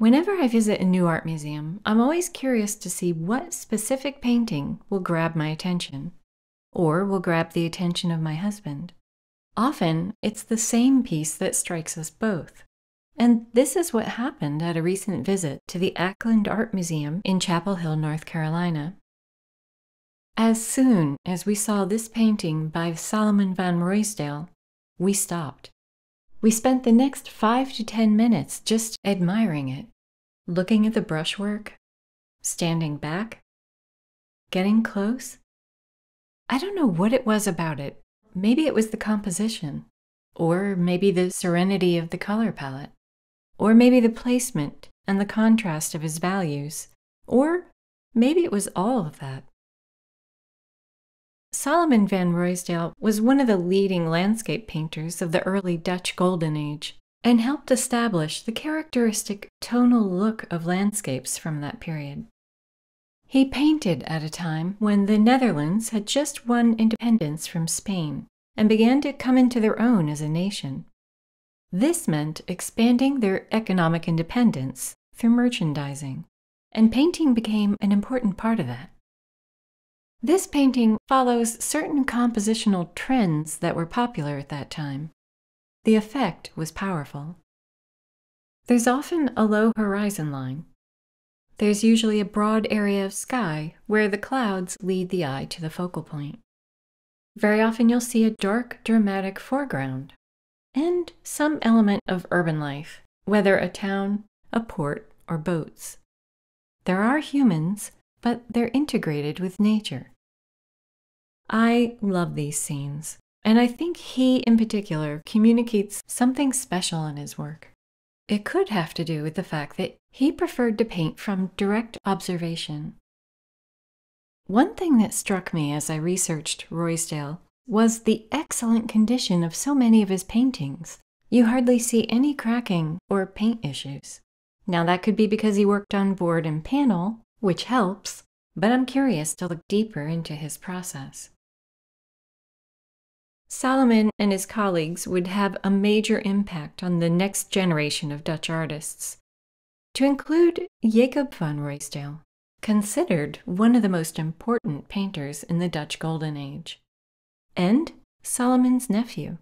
Whenever I visit a new art museum, I'm always curious to see what specific painting will grab my attention, or will grab the attention of my husband. Often, it's the same piece that strikes us both. And this is what happened at a recent visit to the Ackland Art Museum in Chapel Hill, North Carolina. As soon as we saw this painting by Salomon van Ruysdael, we stopped. We spent the next five to ten minutes just admiring it, looking at the brushwork, standing back, getting close. I don't know what it was about it. Maybe it was the composition, or maybe the serenity of the color palette, or maybe the placement and the contrast of his values, or maybe it was all of that. Salomon van Ruysdael was one of the leading landscape painters of the early Dutch Golden Age and helped establish the characteristic tonal look of landscapes from that period. He painted at a time when the Netherlands had just won independence from Spain and began to come into their own as a nation. This meant expanding their economic independence through merchandising, and painting became an important part of that. This painting follows certain compositional trends that were popular at that time. The effect was powerful. There's often a low horizon line. There's usually a broad area of sky where the clouds lead the eye to the focal point. Very often you'll see a dark, dramatic foreground and some element of urban life, whether a town, a port, or boats. There are humans, but they're integrated with nature. I love these scenes, and I think he in particular communicates something special in his work. It could have to do with the fact that he preferred to paint from direct observation. One thing that struck me as I researched Ruysdael was the excellent condition of so many of his paintings. You hardly see any cracking or paint issues. Now, that could be because he worked on board and panel, which helps, but I'm curious to look deeper into his process. Salomon and his colleagues would have a major impact on the next generation of Dutch artists, to include Jacob van Ruysdael, considered one of the most important painters in the Dutch Golden Age, and Salomon's nephew,